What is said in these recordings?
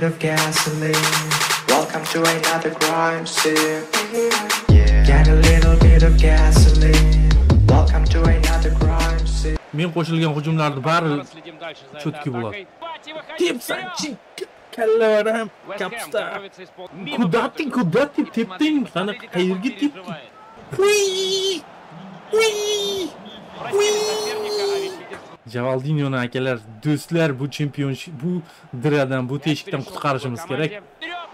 bit of gasoline. Welcome to another crime scene. Yeah. Get a little bit of gasoline. Welcome to another crime scene. Men qo'shilgan hujumlarni bari Следим дальше за чёткий этой был. атакой. Бати, выходи tepsan вперед! chi kallaram Вест Хэм kapsta И посмотрите, tepding он qayerga tepding переживает. Hui! Hui! Javaldinoni akalar do'stlar bu chempionship bu diradan bu teshikdan qutqarishimiz kerak.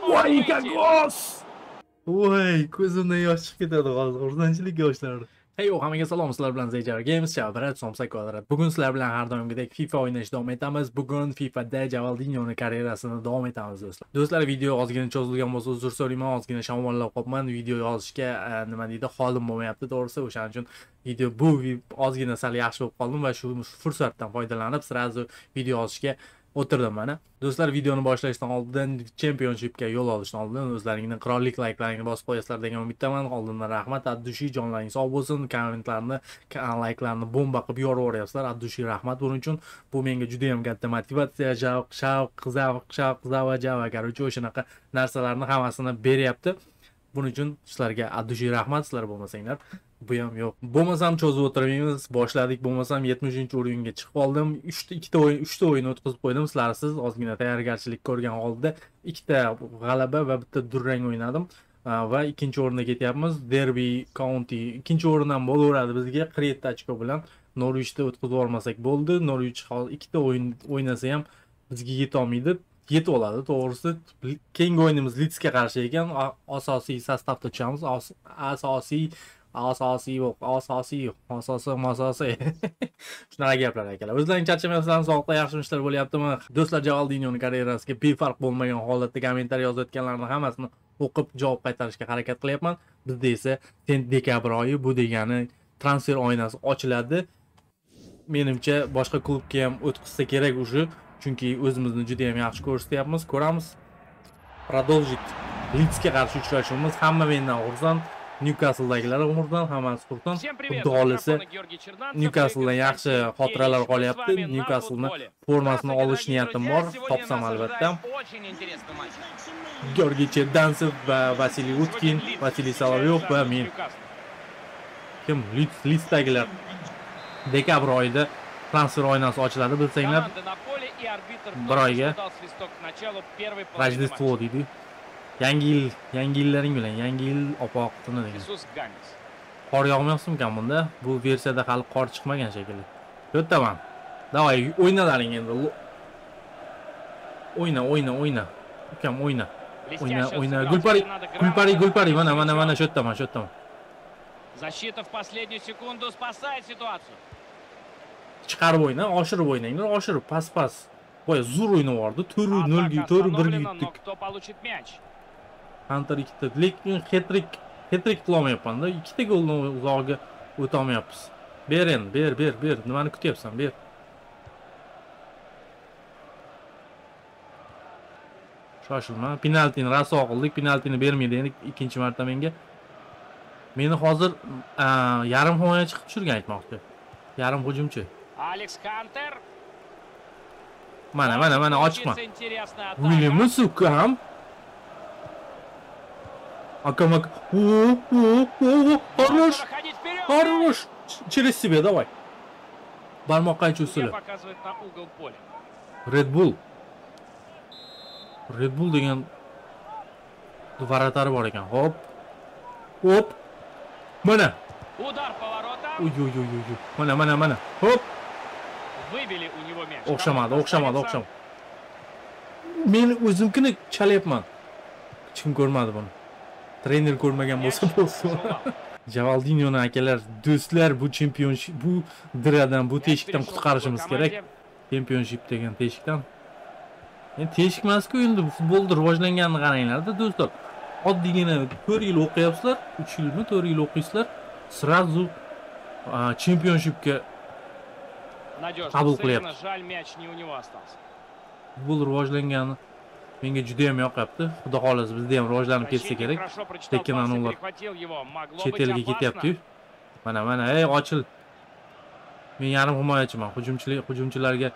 Voy gagos voy ko'zimdan yosh chiqib ketadi hozir. Xursandchilik yoshlari hey yo hammaga salom. Sizlar bilan zejara games chavarat somsa kvadrat. Bugun sizlar bilan har doimgidek fifa o'ynashni davom etamiz. Bugun fifada javaldinoni karyerasini davom etamiz do'stlar. Do'stlar video ozgina cho'zilgan bo'lsa uzr so'rayman. Ozgina shamollab qolibman video yozishga e, nima deydi holim bo'lmayapti to'g'risi. O'shaning uchun video bu ozgina sal yaxshi bo'lib qoldim va shu fursatdan foydalanib sразу video yozishga o'tirdim mana. Do'stlar videoni boshlashdan oldin championshipga yo'l olishdan oldin o'zlaringni qirollik layklaringni bosib qo'yasizlar degan umiddaman oldindan rahmat. Addushi jonlaring sog' bo'lsin. Kommentlarni layklarni bomba qilib yorib yuboryapsizlar. Addushi rahmat buning uchun. Bu menga juda yam katta motivatsiya. Shavq shavq zavq shavq zava java короче o'shanaqa narsalarni hammasini beryapti. Buning uchun sizlarga addushi rahmat. Sizlar bo'lmasanglar bu ham yo'q. Bo'lmasam cho'zib o'tirmaymiz. Boshladik bo'lmasam yetmishinchi o'ringa chiqib qoldim uchta ikkita o'yin uchta o'yin o'tkazib qo'ydim. Sizlarsiz ozgina tayyorgarchilik ko'rgan holda ikkita g'alaba va bitta durang o'ynadim. Va ikkinchi o'rinda ketyapmiz. Derbi kaunti ikkinchi o'rin ham bo'laveradi bizga. Qirq yetti ochko bilan norwichda o'tkazib yubormasak bo'ldi. Norvich ikkita o'yin o'ynasa ham bizga yetolmaydi. Yetib oladi to'g'risi. Keyingi o'yinimiz litsga qarshi ekan. Asosiy sostavda tushamiz. Asosiy asosiy yo'q asosiy yo'q. Asosiy masosiy shunaqa gaplar akalar. O'zlaring charchamayapsizlarmi? Sog'liqda yaxshimi ishlar bo'lyaptimi? Do'stlar javaldinoni karyerasiga befarq bo'lmagan holatda kommentariy yozayotganlarni hammasini o'qib javob qaytarishga harakat qilyapman. Bizda esa dekabr oyi bu degani transfer oynasi ochiladi. Menimcha boshqa klubga ham o'tkazsa kerak уже chunki o'zimizni juda ham yaxshi ko'rsatyapmiz ko'ramiz. Продолжить lidsga qarshi uchrashuvimiz. Hamma mendan xursand. Nyukasldagilar umurdan hammasi xursand. У xohlasa nyukasldan yaxshi xotiralar qolyapti. nyukaslni formasini olish niyatim bor. Topsam albatta. georgiy cherdantsev va vasiliy utkin vasiliy solovyov va men kim? Lidsdagilar dekabr oyida transfer oynasi ochiladi bilsanglar Bir только oyga что дал свисток к началу первой половины rojdestvo deydi yangi yil yangi yillaring bilan yangi yil opoq tuni Гамес. qor yog'mayaptimikan bunda bu versiyada hali qor chiqmagan shekilli yo'ttaman давай o'ynalaring endi o'yna o'yna o'yna ukam o'yna o'yna o'yna gulpari gulpari gulpari mana mana mana shu yerdaman shu yerdaman Защита в последнюю секунду спасает ситуацию. chiqarib o'yna oshirib o'ynanglar oshirib past boya zo'r o'ynab yubordi. To'ru nolga Атака to'ru birga остановлена, но yutdik? Hunter ikkita lekin hetrik hetrik qilolmayapmanda ikkita golni uzog'iga o'tolmayapmiz ber endi ber ber ber. Nimani kutyapsan? Ber. Shoshilma. Penaltini raso qildik penaltini bermaydi endi ikkinchi marta menga. Meni hozir yarim himoyachi qilib tushirgan aytmoqchi. Yarim hujumchi. Алекс Хантер. Mana mana mana ochiqman атака. Williamni ukam akam хорош хорош через себя давай barmoq qaychi Судья usuli red bull. Red bull degan varatari bor ekan. Hop hop mana. Удар по воротам. uy uy uy uy uy. mana mana mana. Hop Выбили у него мяч. o'xshamadi o'xshamadi o'xshamadi men o'zimkini chalyapman hech kim ko'rmadi buni trener ko'rmagan bo'lsa bo'lsin javaldinoni akalar do'stlar bu chempionship bu diradan bu teshikdan qutqarishimiz kerak chempionship degan teshikdan endi teshik emasku endi futbolni rivojlanganini qaranglarda do'stlar oddiygina to'rt yil o'qiyapsizlar uch yilmi to'rt yil o'qiysizlar сразу chempionshipga Qabul qilyapti. Жаль, мяч не у него остался. futbol rivojlangani menga juda ham yoqyapti xudo xohlasa bizda ham rivojlanib ketsa kerak Tekin. Могло chet elga опасно. ketyapti mana mana ey ochil men yarim himoyachiman hujumchilar hujumchilarga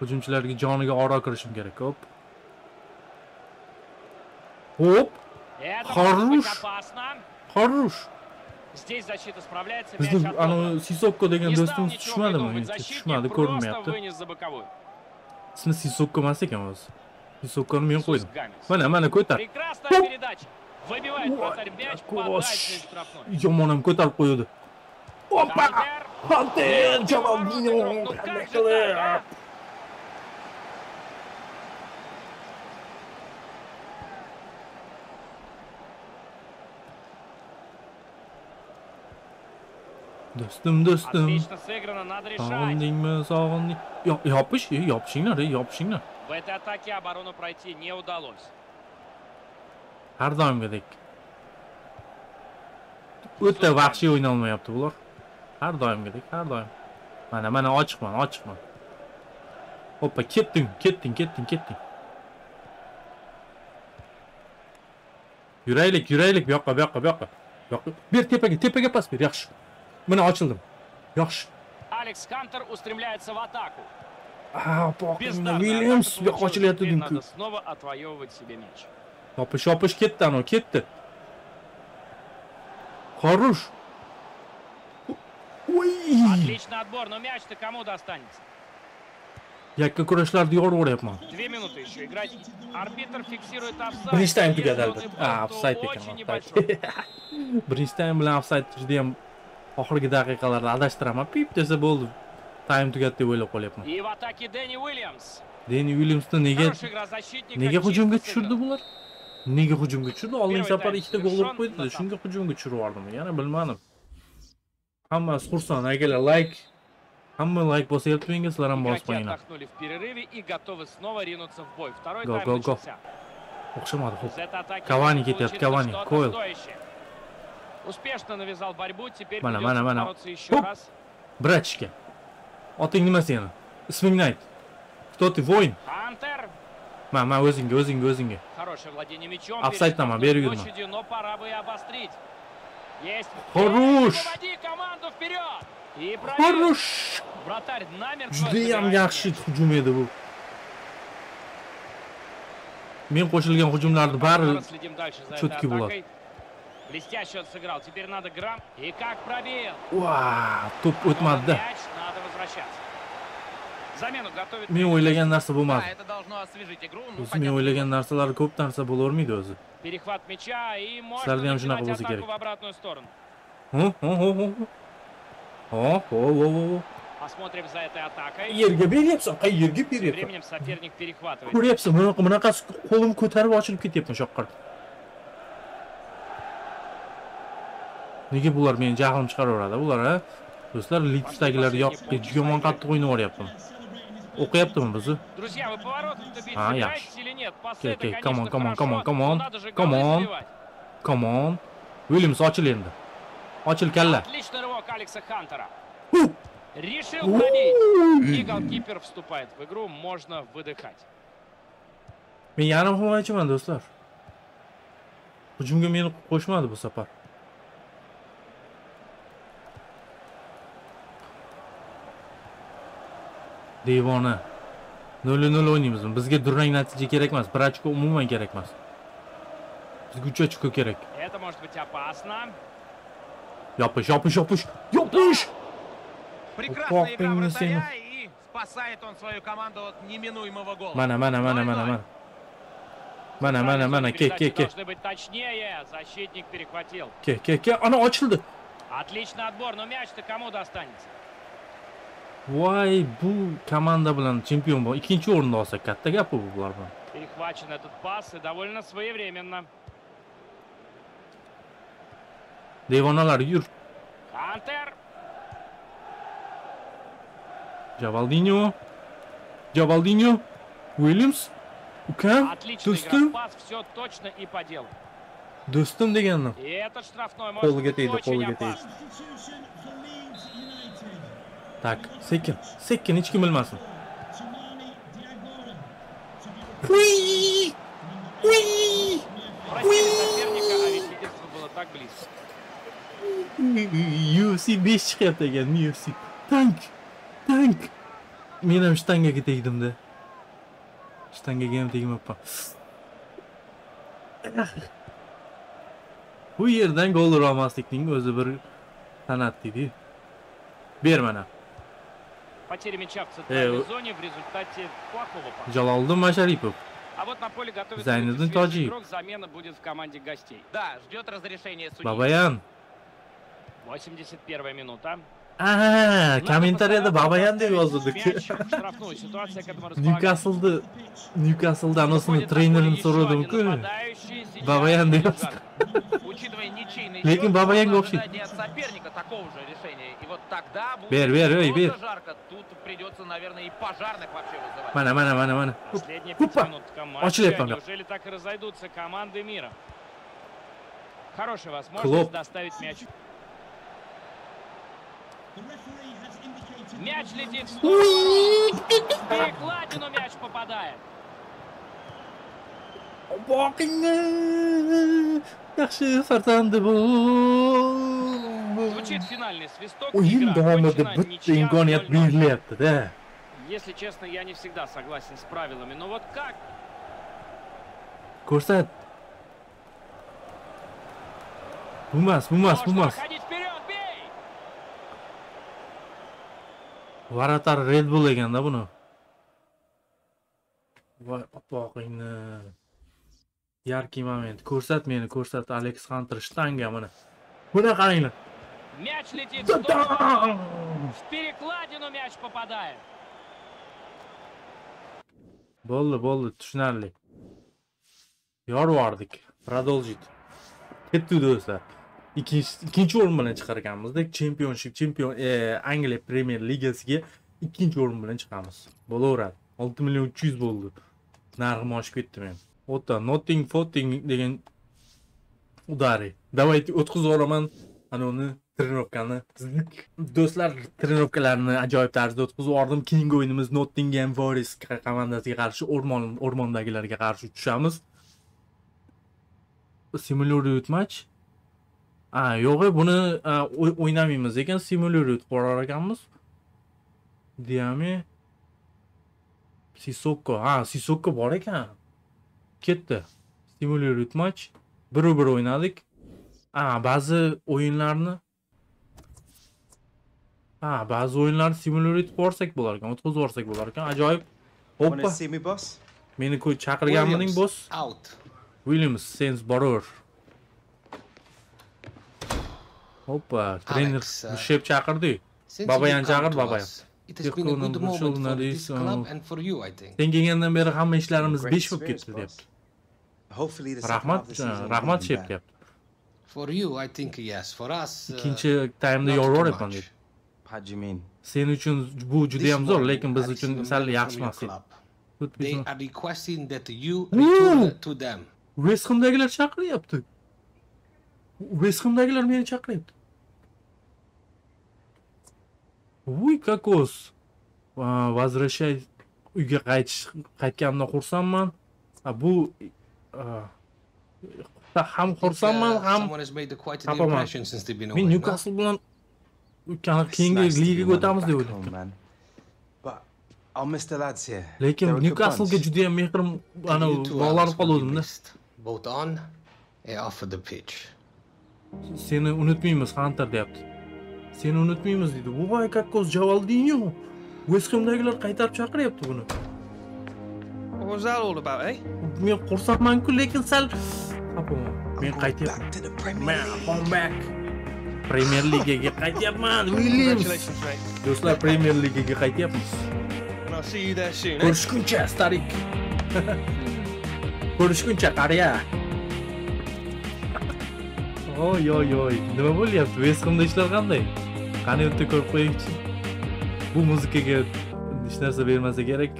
hujumchilarga joniga oro kirishim kerak hop Hop, Хорош. хорош. Здесь защита справляется, мяч Bizni оторван. anavi Sisokko degan Не стал do'stimiz Menimcha защитник, tushmadi, ko'rinmayapti. Ismi Sisokko emas ekan o'zi. Sisokkoni men qo'ydim. Mana, mana ko'tar. Yomon ham ko'tarib qo'ydi. Xanter, Ну Javaldinho, как qanday же Sog'indingmi, sog'inding? Yo, yopish, e, yopishinglar, e, yopishinglar. В этой атаке оборону пройти не удалось. Har doimgidek. O'ta vahshiy o'ynalmayapti bular. Har doimgidek, har doim. Mana, mana ochiqman, ochiqman. Hoppa, ketding, ketding, ketding, ketding. Yuraylik, yuraylik, bu yoqqa, bu yoqqa, bu yoqqa. Bu yoqqa. Ber tepaga, tepaga pas ber, yaxshi. Mana ochildim. Yaxshi. Алекс Хантер устремляется в атаку. Ah, poqingni Бездарная Williams атака bu yoqqa получилась. ochilyapti Теперь dinku. надо снова отвоевывать себе мяч. Yopish, yopish ketdi anavi, ketdi. Хорош. Ой! Отличный отбор, но мяч-то кому достанется? Yakka kurashlarda yoraveryapman. Две минуты еще играть. Арбитр фиксирует офсайд. Birinchi taym Если tugadi он и albatta. был, Ah, то offside очень ekan, небольшой. offside. Birinchi taym bilan offside juda ham oxirgi daqiqalarda adashtiraman. Pip desa bo'ldi. Taym tugadi deb o'ylab qolyapman. И в атаке Дэнни Уильямс. Deni Williamsni nega nega hujumga tushirdi bular? Nega hujumga tushirdi? Oldingi safar ikkita gol urib совершен, qo'ydi. но Shunga hujumga tushirib yubordim. Yana bilmadim. Hammasi xursand. Akalar like Hamma like bosyapti menga, sizlar ham bosib qo'yinglar. отдохнули в перерыве и готовы снова ринуться в бой. Второй Го, тайм го, го. начался. O'xshamadi. Из этой атаки Кавани Успешно навязал борьбу, теперь Mana, придется mana, mana. бороться еще Оп. раз. Bratishka. Oting nima seni? Ismingni ayt. Кто ты? Voyn. Хантер. Ma, ma o'zingga, o'zingga, o'zingga. Хорошее владение мячом. Офсайд там, а, перед бери, штрафной видно. площадью, но пора бы и обострить. Есть. Хорош! Эй, Выводи команду вперед. И. Хорош! Вратарь намертво Juda ham забирает yaxshi hujum edi bu. Men qo'shilgan hujumlarni bari Снова следим Блестяще он сыграл. Теперь надо грамм. И как пробил. Уа, туп утмадды. Надо возвращаться. Замену готовит. Мен ойлеген нәрсе болмады. это должно освежить игру. Осы мен ойлеген көп нәрсе бола өзі. Перехват мяча и можно Сәрдем жинақ болса керек. в обратную сторону. О-о-о-о. Посмотрим за этой атакой. Ерге берепсің, қай ерге берепсің. Временем соперник перехватывает. Көрепсің, мына қолым көтеріп ашылып кетепті шоққарды. Nega bular meni jahlim chiqaraveradi bular a? Do'stlar, Litsdagilar yomon qattiq o'ynab yuboryapman. O'qiyaptimi bizni? Друзья, вы поворотом бить А, я собираетесь или нет? Пасы Окей, это, окей, конечно, come on, come on, хорошо, come on, come on, но надо же come голы on. забивать. Come on. Williams ochil endi. Ochil kalla. Отличный рывок Алекса Хантера. Решил пробить. И голкипер вступает в игру, можно выдыхать. Men yarim himoyachiman do'stlar. Hujumga meni qo'shmadi bu safar. Devona. 0-0 o'ynaymiz. Bizga durang natija kerak emas. 1 ochko umuman kerak emas. Bizga 3 ochko kerak. Это может быть опасно. Yopish, yopish, yopish. Yopish! Прекрасная игра Поппинг на вратаря, и спасает он свою команду от неминуемого гола. Mana, mana, mana, mana, 0:0. mana. Mana, mana, mana, ke, ke, Передачи ke. должны быть точнее. Защитник перехватил. Ke, ke, ke. Ana ochildi. Отличный отбор, но мяч-то кому достанется? Voy, bu komanda bilan chempion bo'l. Ikkinchi o'rinda olsak katta gap bu bular bilan. Перехвачен этот пас и довольно своевременно. Devonalar yur. Хантер. Javaldinho. Javaldinho. Williams. Ukam. Отличный Do'stim. пас, все точно и по делу. Do'stim degandim. И этот штрафной может Qo'liga быть tegdi, очень qo'liga tegdi. опасным. Tak, sekin. Sekin hech kim bilmasin. Ui! Ui! Простили соперника, а ведь лидерство было так близко. UFC 5 chiqyapti ekan, UFC. Tank. Tank. Men ham shtangaga tegdim-da. Shtangaga ham tegmabman. Bu yerdan gol urolmaslikning o'zi bir san'at deydi. Ber mana. Потеря мяча в центральной зоне в результате плохого паса. Джалалды Мажарипов. А вот на поле готовится Таджи. Игрок, замена будет в команде гостей. Да, ждет разрешение судьи. Бабаян. 81 минута. А, комmentariyada Babayan deb yozildik. Newcastle-da Newcastle-da anosini trenerini so'radim-ku. Babayan deb yozdi. Lekin Babayanga o'xshaydi тогда будет Бер, бер, просто бер. жарко, тут придется, наверное, и пожарных вообще вызывать. Mana, mana, mana, mana. Последние Хупа. пять минут матча. Очередь пока. Неужели так и разойдутся команды мира? Хорошая возможность Клоп. доставить мяч. Мяч летит в сторону мяч попадает. Boqingni. Yaxshi farzandi bu. Финальный свисток. O'yin Игра davomida окончена. bitta imkoniyat 0:0. berilyapti-da. Если честно, я не всегда согласен с правилами. Но вот как? Ko'rsat. Bu emas, bu emas, bu emas. Varatar Red Bull ekanda buni. Voy, opog'ingni. Yarki moment. Ko'rsat meni, ko'rsat Alex Hunter shtanga mana. Buni qaranglar. Мяч летит в сторону ворот. В перекладину мяч попадает. Bo'ldi, bo'ldi, tushunarli. Yorvordik. Продолжить. Ketdi do'stlar. Ikkinchi ikkinchi o'rin bilan chiqarganmizda Championship, Champion e, Angliya Premier Ligasiga ikkinchi o'rin bilan chiqamiz. Bo'laveradi. 6 million 300 bo'ldi. Narxim oshib ketdi men. O'ta Notting Foting degan udari. Давайте o'tkazib yuboraman ana uni trenirovkani. Do'stlar, trenirovkalarni ajoyib tarzda o'tkazib yubordim. Keyingi o'yinimiz Nottingham Forest komandasiga qarshi o'rmon o'rmondagilarga qarshi tushamiz. Simulated match. A, yo'q, buni o'ynamaymiz lekin simulated qo'rar ekanmiz. Diami Sissoko. Ha, Sissoko bor ekan. Ketdi. Simulated match. Bir-bir o'ynadik. a ba'zi o'yinlarni Ha bazı oyunlar simülarit borsak bo'larkan o'tkazib yuborsak bo'larkan ajoyib hoppa. Semi boss? Meni ko'y chaqirganmiding boss. Out. Williams sen boraver hoppa trener mushep chaqirdi babayan chaqir babayan sen kelgandan beri hamma ishlarimiz besh bo'lib ketdi deyapti rahmat rahmat shep deyapti for you i think yes. For us ikkinchi taymda yolvoryapman deydi Sen uchun bu juda ham This zo'r, morning, lekin biz I uchun received a sal mail yaxshi from your emas edi. club. Sut They bizning- are requesting that you Ooh. return to them. West Hamdagilar chaqiryapti. West Hamdagilar meni chaqiryapti. Voy, kokos. Va, Возвращай uyga qaytish qaytganimdan xursandman. Ha, bu a, ham It's, xursandman, uh, ham Someone has made a quite an Xafaman. impression since they've been away. men no? Newcastle bilan league को तामस दे Almista lads here. Lekin Newcastle'ga juda ham mehr ana bog'lanib qoluvdimda. Both on and off of the pitch. Seni unutmaymiz Hunter deyapti. Seni unutmaymiz deydi. Voy kakos Javaldinho. West Ham'dagilar qaytarib chaqiryapti buni. What was that all about, eh? Men xursandman-ku, lekin sal xafaman. Men qaytyapman. Man, come back. Premier Ligaga qaytyapman. Mate. Do'stlar, Premier Ligaga qaytyapmiz. Ko'rishguncha, starik. Ko'rishguncha, qariya. Oy, oy, oy. Nima bo'lyapti? West Hamda ishlar qanday? Qani yerda ko'rib qo'yingchi. Bu muzikaga hech narsa bermasa kerak.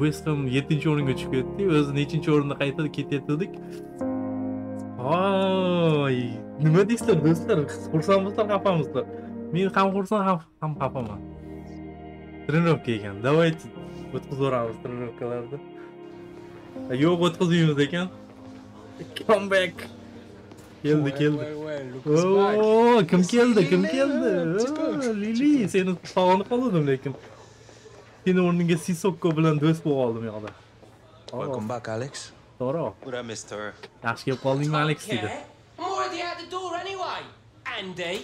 West Ham 7-o'ringa tushib ketdi. O'zi nechinchi o'rinda qaytadi ketayotgandik. Oy, nima deysizlar do'stlar? Xursandmisizlar, xafamisizlar? Men ham xursand, ham ham xafaman. Тренировка ekan. Давайте o'tkazib yuboramiz trenirovkalarda. Yo'q, o'tkazmaymiz ekan. Come back. Keldi, keldi. Oo, kim keldi? Kim keldi? Oo, Lili, seni sog'inib qoldim lekin. Seni o'rniga Sissoko bilan do'st bo'lib qoldim yoqda. Welcome back, Alex. To'g'ri. What up, mister? Yaxshi kelib qoldingmi Alex dedi. Andy.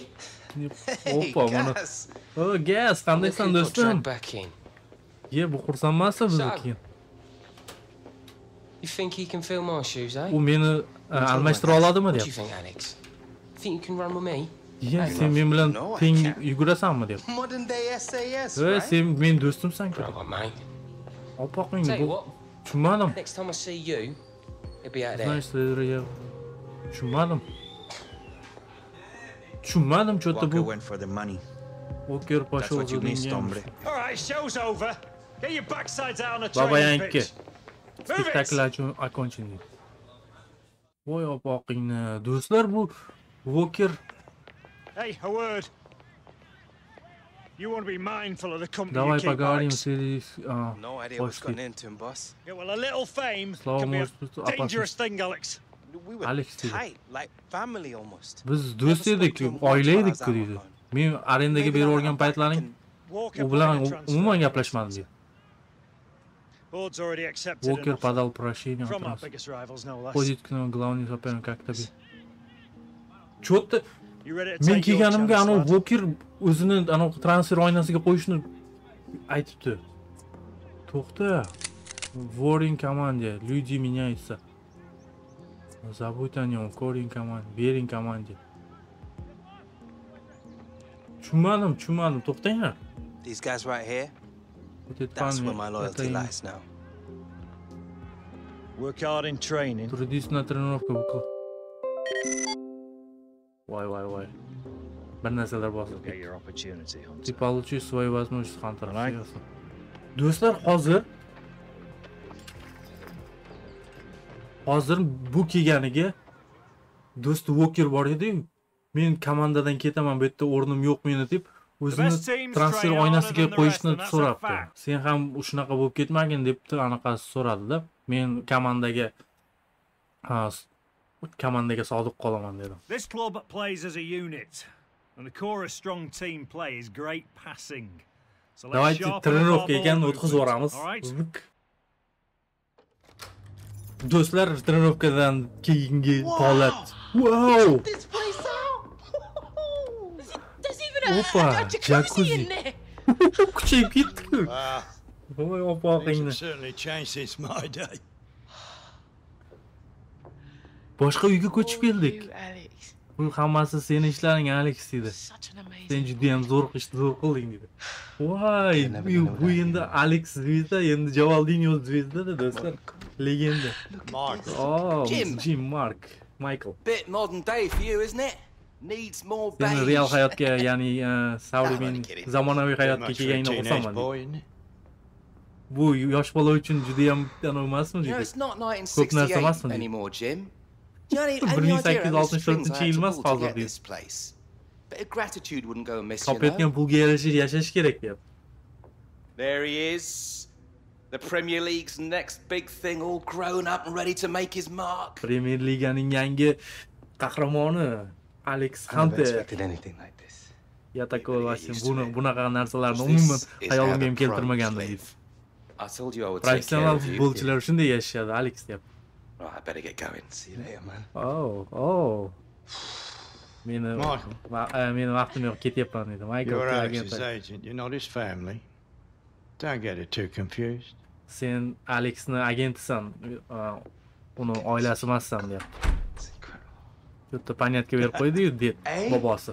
Hoppa bana. Oh Gaz, kandaysan dostum. Ye bu kursanmazsa bizi bakayım. You think he can fill my shoes, eh? U beni almashtira oladimi deyapti. Think Alex? Think you can run with me? Ye, sen men bilan teng yugurasanmi deyapti. Modern day SAS, right? sen men do'stimsan-ku. Opoqingni bu tushunmadim. Next time I see you, it'll be out there. Tushunmadim. Tushunmadim cho'ta Walker bu went for the money. Oker That's poshol what you missed, hombre. All right, show's over. Get your backsides out on the Baba training Yanki. pitch. Move it. Spektakl okonчен. Voy opoqingni. Do'stlar bu Walker Hey, a word. You want to be mindful of the company Давай you keep, поговорим Alex. с а, No idea what's Пошли. gotten into him, boss. Yeah, well, a little fame Слава can be a может быть опасность. dangerous thing, Alex. We were Alex dedi. tight, like family almost. Biz do'st edik, oila edik-ku deydi. Men arendaga berib yuborgan paytlaring u bilan umuman gaplashmadim deydi. Board's already accepted Walker enough подал прошение from о our трансфере. biggest rivals, no less. Ходит к нам главный соперник. Чё-то You ready to men kelganimga anavi lad? Walker o'zini anavi transfer oynasiga qo'yishni aytibdi. To'xta. Voring команде, люди меняются. Забудь о нем, корень команде, верень команде. Tushunmadim, tushunmadim, to'xtanglar. These guys right here, Вот это that's where my loyalty lies now. Work hard in training. Трудись на тренировка букла. Voy, voy, voy. Bir narsalar bosib. Get your opportunity, Hunter. Ты получишь свою возможность Хантер. Do'stlar, hozir hozir bu kelganiga do'sti Walker bor edi. Men komandadan ketaman, bu yerda o'rnim yo'q meni deb o'zini transfer oynasiga qo'yishni so'rabdi. Sen ham shunaqa bo'lib ketmagin debdi, anaqasi so'radida. Men komandaga komandaga sodiq qolaman dedim. This club plays as a unit, and the core of strong team play is great passing. Давайте тренировка ekan o'tkazib yuboramiz. Do'stlar, trenirovkadan keyingi holat. Wow! This place out. There's even a, Oppa, a, a jacuzzi, jacuzzi. in there. Kuchayib ketdi-ku. Voy opoqingni. Boshqa uyga ko'chib keldik. Bu hammasi seni ishlaring Alex dedi. Sen juda ham zo'r ishni zo'r qilding dedi. Voy, bu endi. Alex Zvezda, endi Javaldinho Zvezda do'stlar. Legende. Mark. Oh, Jim. Jim, Mark, Michael. Bit modern day for you, isn't it? Needs more yani real hayat ya yani e, savrimin zamanavi hayatdagi yayini o'xshaman. Bu yosh bola uchun juda ham anormas mı dedi? Ko'p narsa emasmi dedi? bir ming sakkiz yuz oltmish to'rtinchi yil emas hozir deydi. Topayotgan pulga yarasha yashash kerak. There he is. The Premier League's next big thing, all grown up and ready to make his mark. Premier Liga'ning yangi qahramoni Alex Hunter. Я такой вообще буны бунаqa narsalarni umuman hayolimga ham keltirmagandim. Professional futbolchilar shunday yashashadi, Alex deb. Right, I better get going. See you later, man. Oh, oh. Meni meni vaqtim yo'q, ketyapman dedi. Michael, you're Alex's agent. You know his family. Don't get it too confused. Sen Alexni agentisan, uh, uni oilasi emassan deyapti. It's incredible. Bitta panyatka berib qo'ydi-yu, dedi Ey. bobosi.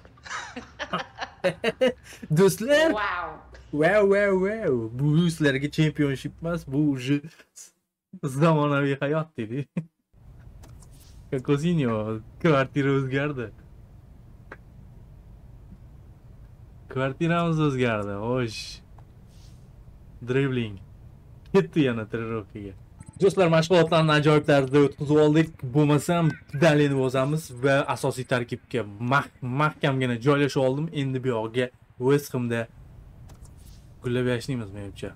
Do'stlar, Wow. Wow, wow, wow. Bu sizlarga championship emas, bu уже zamonaviy hayot dedi. Kozinyo, kvartira o'zgardi. Kvartiramiz o'zgardi. Xo'sh. Dribling. Ketdi yana trenirovkaga. Do'stlar, mashg'ulotlarni ajoyib tarzda o'tkazib oldik. Bo'lmasam, dalini bosamiz va asosiy tarkibga mah- mahkamgina joylashib oldim. Endi bu yog'iga West Hamda gullab yashnaymiz menimcha.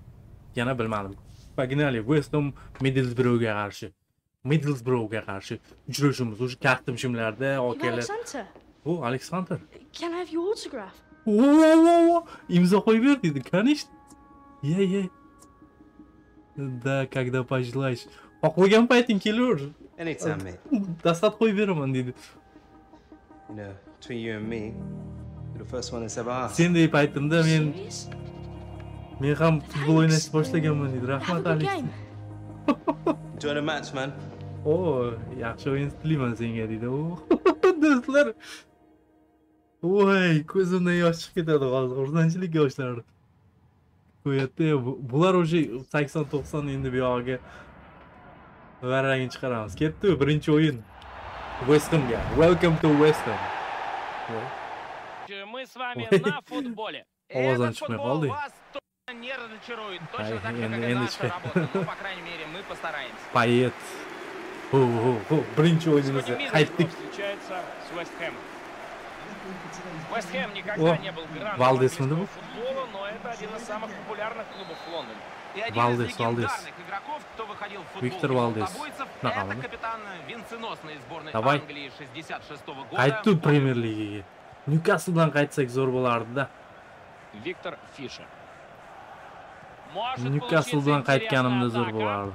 Yana bilmadim. Pagnali West Ham Middlesbroughga qarshi. Middlesbroughga qarshi uchrashuvimiz o'sha katta shimlarda okalar. Alex Hunter, O, Alex Hunter. can I have your autograph? О, имзо qo'yib ber dedi. Конечно. Ye, ye. Да, когда пожелаешь. qo'ygan payting kelaver Anytime, mate. dastxat qo'yib beraman deydi You know, between you and me, you're the first one that's ever asked. sendek paytimda men Serious? men ham futbol o'ynashni boshlaganman deydi Have rahmat a good alex game. Enjoy the match, man. o yaxshi o'yin tilayman senga deydi u do'stlar voy ko'zimdan yosh chiqib ketadi hozir xursandchilik yoshlari Qo'yyapti Bu- bular уже sakson to'qson endi bu yog'iga varragini chiqaramiz. Ketdi birinchi o'yin. West hamga. Welcome to west ham. Мы с вами на футболе. Ovozdan Этот chiqmay футбол qoldi вас точно не разочарует. Точно так же, как и наша работа. Ну, по крайней мере, мы постараемся. ho ho ho birinchi o'yinimizga Сегодня qaytdik Миддлсбро встречается с Вест Хэмом. Вест Хэм никогда О, не был грандом Валдес, ну, футбола, но это один из самых популярных клубов Лондона. И один Валдес, из Валдес. игроков, кто выходил в футбол Виктор Валдес. На капитан венценосной сборной Давай. Англии 66 -го года. Айту премьер лиги. Ньюкаслдан қайтсек зор боларды да. Виктор Фишер. Ньюкаслдан қайтқанымда зор боларды.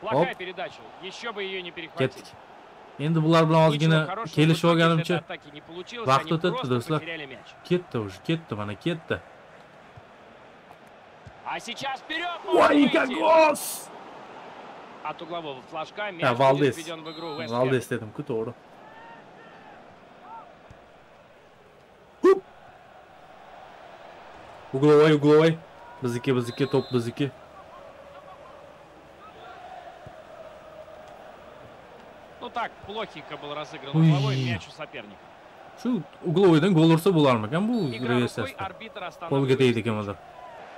Плохая Оп. передача. Еще бы ее не перехватить. Кеттік. endi bular bilan ozgina Ничего хорошего kelishib в итоге из olganimcha этой атаки не получилось, vaqt они o'tadi просто do'stlar потеряли мяч. ketdi уже ketdi mana ketdi А сейчас вперед voy выйти. gagos От углового флажка мяч ha будет valdes введен в игру Вест valdes dedimku to'g'ri Hup! uglovoy uglovoy bizniki bizniki to'p bizniki Так, плохенько был разыгран Ой. угловой мяч у соперника. shu uglovoydan gol ursa bo'larmikan bu Игра рукой, reversiyasida арбитр qo'lga останавливает tegdi встречу. kimnidir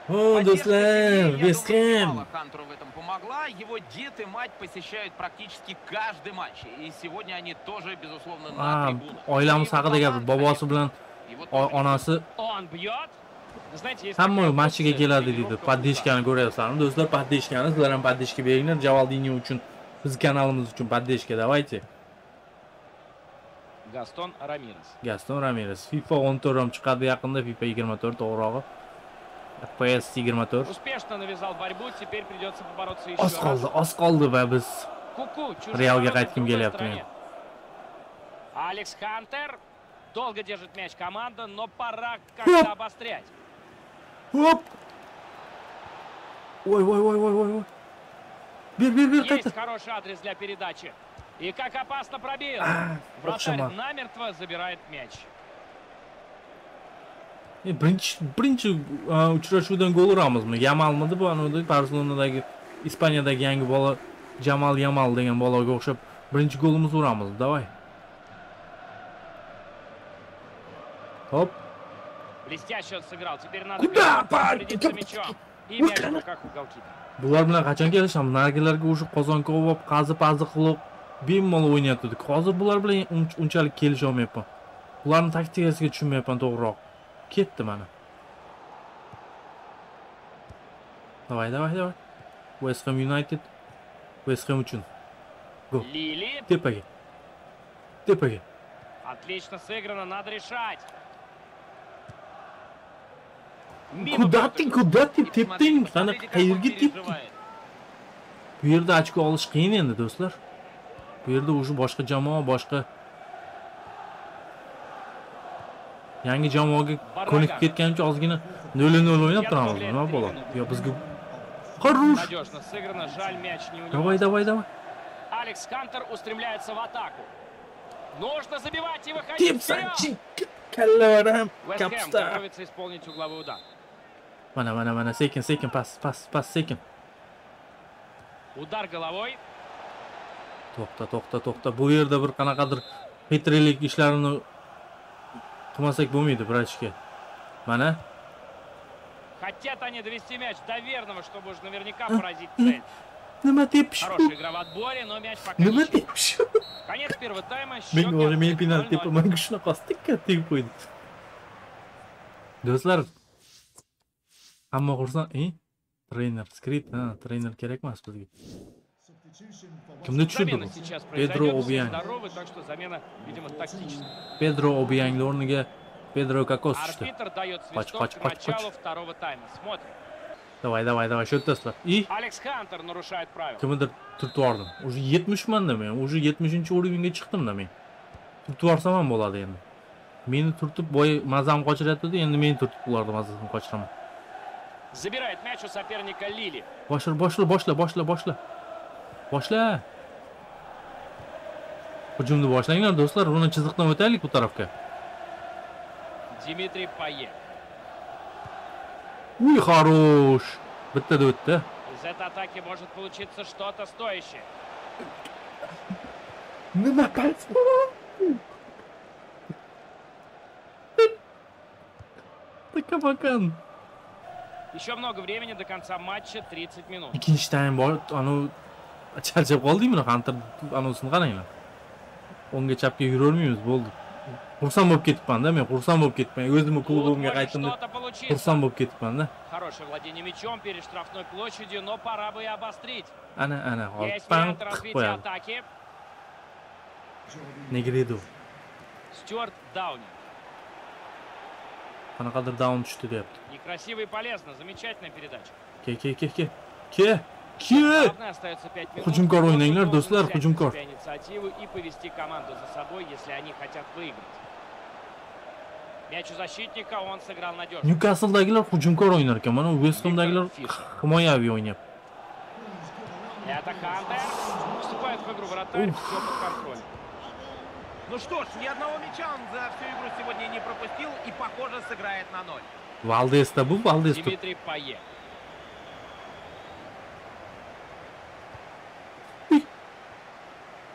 o Поддержка do'stlar семьи, я west думаю, ham немало Хантеру в этом помогла. Его дед и мать посещают практически каждый матч. И сегодня они тоже, безусловно, на трибунах. И талант, bobosi bilan и вот o- onasi Он бьет. Hamma такая matchiga опция, keladi deydi тренировка poddeshkani ko'ryapsanmi do'stlar poddeshkani sizlar ham poddeshka beringlar javaldinyo uchun bizni kanalimiz uchun poddeshka давайте. Гастон Рамирес. gaston ramirez fifa 14 ham chiqadi yaqinda. Fifa 24 to'g'rog'i fps 24 Успешно навязал борьбу, теперь придется побороться еще oz qoldi oz qoldi va biz Realga qaytgim kelyapti стороне. Алекс Хантер. Долго держит мяч команда, но пора как-то обострять. hop voy voy voy voy voy voy ber ber qayta Есть хороший адрес для передачи. И как опасно пробил. Ah, Вратарь намертво забирает мяч. E, birinchi birinchi uh, uchrashuvdan gol uramizmi yamalmidi bu anavida barselonadagi ispaniyadagi yangi bola jamal yamal degan bolaga o'xshab birinchi golimizni uramiz давай hop Блестяще он сыграл. Теперь надо Куда? бежать, распорядиться мячом. И мяч в руках у голкипера. Bular bilan qachon kelishamiz? Narigilarga уже qozon kovob qazib pazib qilib bemalol o'ynayotgandik hozir bular bilan unch- unchalik kelisholmayapman. Bularni taktikasiga tushunmayapman to'g'riroq. Ketdi mana. Давай давай давай west ham united west ham uchun. Лили. tepaga. Tepaga. Отлично сыграно, надо решать. Мимо kudatding бьет. kudatding И tepding посмотрите, qanaqa посмотрите, как он qayerga tepding переживает. bu yerda ochko olish qiyin endi do'stlar bu yerda уже boshqa jamoa boshqa yangi jamoaga ko'nikib ketgancha ozgina nol nol o'ynab turamiz nima bo'ladi yo bizga хорош Надежно сыграно, жаль, мяч не у него. давай давай давай Алекс Хантер устремляется в атаку. Нужно забивать и выходить tepsan вперед. chik kallaram Вест Хэм kapsta готовится исполнить угловой удар. mana mana mana sekin sekin pas pas pas sekin Удар головой. to'xta to'xta to'xta bu yerda bir qanaqadir xitrelik ishlarini qilmasak bo'lmaydi vrachga mana Хотят они довести мяч до верного, чтобы уж наверняка поразить цель. nima tepish bu Хорошая игра в отборе, но мяч пока nima ничей. tepish Конец первого тайма. Счет men o'zi men не penalti открыт, 0:0. tepaman hamma xursand e trener skript ha trener kerak emas bizga kimni tushirdi pedro тактическая. pedro obiangni o'rniga pedro kakos tushdi пач. второго тайма. Смотрим. Давай, давай, давай, shu yerda И Алекс Хантер нарушает правила. kimnidir turtib yubordim. Уже 70manda men, уже 70-urovенga chiqdimda men. Turtib yuborsam ham bo'ladi endi. Meni turtib boy mazam qochiryapti endi meni turtib ularni mazasini qochiraman. Забирает мяч у соперника Лили. Boshla, boshla, boshla, boshla, boshla. Boshla. Hujumni boshlanglar do'stlar, uni chiziqdan o'taylik bu tarafga. Дмитрий Пае. Uy, xarosh. Bittada o'tdi. Из этой атаки может получиться что-то стоящее. Nima qilsin? Takabakan. Еще много времени до конца матча, 30 минут. Ikkinchi taym bor, anavi charchab qoldingmi? Hunter anavsini qaranglar. O'ngga chapga yuravermaymiz, bo'ldi. Xursand bo'lib ketibman-da, men xursand bo'lib ketibman. O'zimni klubimga qaytdim deb xursand bo'lib ketibman-da. Хорошее владение мячом перед штрафной площадью, но пора бы и обострить. Ana, ana, hozir варианты qilib qo'yadi. Negredo. Стюарт Дауни. Qanaqadir down tushdi deyapti. Некрасиво и полезно. Замечательная передача. Ke, ke, ke, ke. Ke. Ke. Главное, остается 5 минут. Hujumkor o'ynanglar, do'stlar, hujumkor. инициативу и повести команду за собой, если они хотят выиграть. Мяч у защитника, он сыграл надежно. Newcastle'dagilar hujumkor o'ynar ekan. Mana West Ham'dagilar himoyaviy o'ynayapti. Это Хантер. Вступает в игру вратарь, все под контролем. Ну что ж, ни одного мяча он за всю игру сегодня не пропустил и, сыграет на ноль. Valdesda bu, Valdes turibdi. Дмитрий Пае.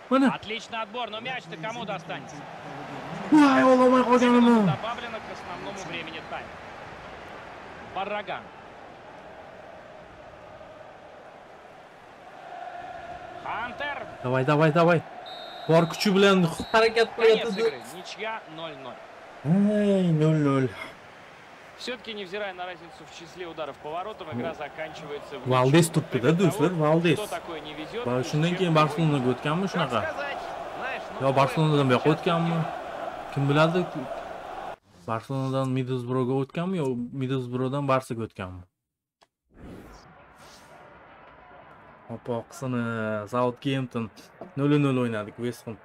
Отличный отбор, но мяч-то кому достанется? Добавлено к основному времени тайм. Барраган. Хантер. Давай, давай, давай. Bilan harakat Конец qilyapti. игры. Ничья 0-0. Ey, 0-0. Все-таки, невзирая на разницу в числе ударов по воротам, игра заканчивается в turibdi-da, Пример do'stlar, везет, Va shundan keyin. Barselonaga o'tganmi shunaqa? Yo, двое Barselonadan bu yoqqa o'tganmi? Kim biladi? Barselonadan Middlesbroughga o'tganmi yo Middlesbroughdan Barsaga o'tganmi? Opoqsini Southampton 0-0 o'ynadik West Ham.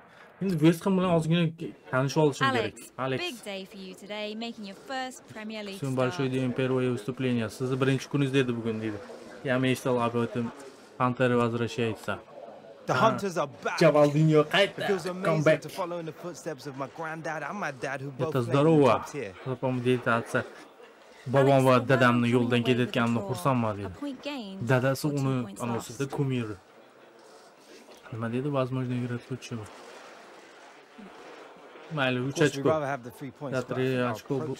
Endi West Ham bilan ozgina tanishib olishim kerak. Alex, Alex. big day for you today, making your first Premier League Всем start. большой день первое выступление. Sizni birinchi kuningiz edi bugun deydi. Я мечтал об этом. Hunter возвращается. The hunters are back. Javaldinho It qaytdi. feels Come amazing back. to follow in the footsteps of my granddad and my dad who both Это played здорово. top tier. Papam deydi atsa. Bobom va dadamni yo'ldan ketayotganimni xursandman dedi. Dadasi uni anosida kumiri. Nima dedi? Возможно, играть лучше. Mayli, Of 3 course, we'd ochko. ochko.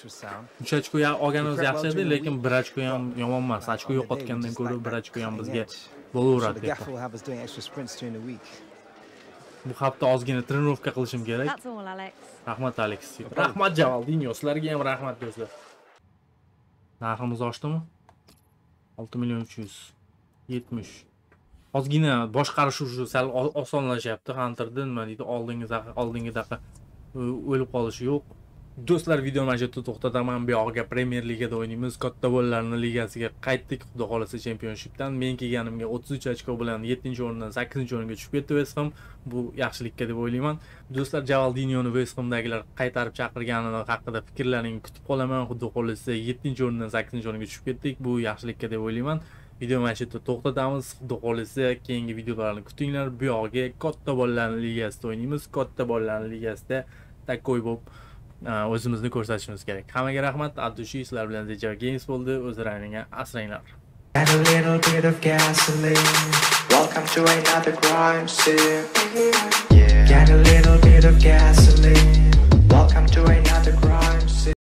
3 ochko ya olganimiz yaxshi edi, lekin 1 ochko ham yomon emas. Ochko yo'qotgandan ko'ra lacked 1 that ochko ham bizga bo'laveradi. Bu hafta ozgina trenirovka qilishim kerak. Rahmat Alex. Rahmat Javaldinho. Sizlarga ham rahmat do'stlar. Narximiz oshdimi? 6 million 370. Ozgina boshqarish уже sal osonlashyapti. Hunterda nima deydi? Oldingi oldingidaqa o'lib qolishi yo'q. Do'stlar, videoni mana shu yerda to'xtataman. Bu yog'iga Premier Ligada o'ynaymiz. Katta bolalarni ligasiga qaytdik, xudo xolasa Championshipdan. Men kelganimga 33 ochko bilan 7-o'rindan 8-o'ringa tushib ketdi West Ham. Bu yaxshilikka deb o'ylayman. Do'stlar, Javaldinhoni West Hamdagilar qaytarib chaqirgani haqida fikrlaringni kutib qolaman. Xudo xolasa 7-o'rindan 8-o'ringa tushib ketdik. Bu yaxshilikka deb o'ylayman. Video mana shu yerda to'xtatamiz. Xudo xolasa keyingi videolarni kutinglar. Bu yog'iga katta bolalarni ligasida o'ynaymiz. Katta bolalarni ligasida такой bo'lib o'zimizni ko'rsatishimiz kerak. Hammaga rahmat. Abdushi sizlar bilan Zeja Games bo'ldi. O'zlaringga asranglar. Add a little bit of gasoline. Welcome to another crime scene. Yeah. Get a little bit of gasoline. Welcome to another